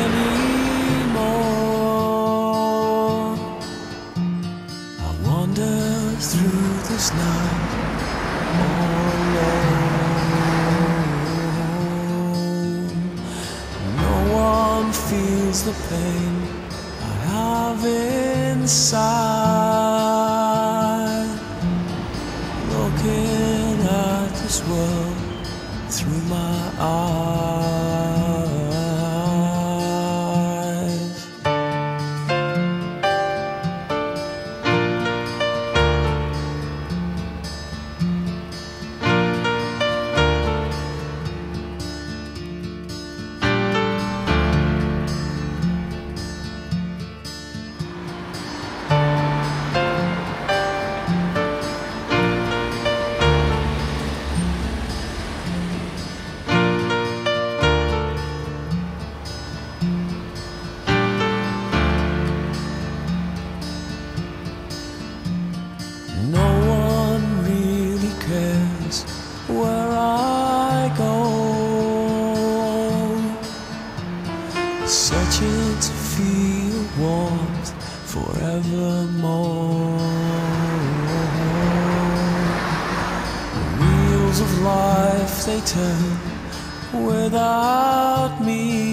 anymore. I wander through this night alone. No one feels the pain I have inside. Looking at this world through my eyes. Without me.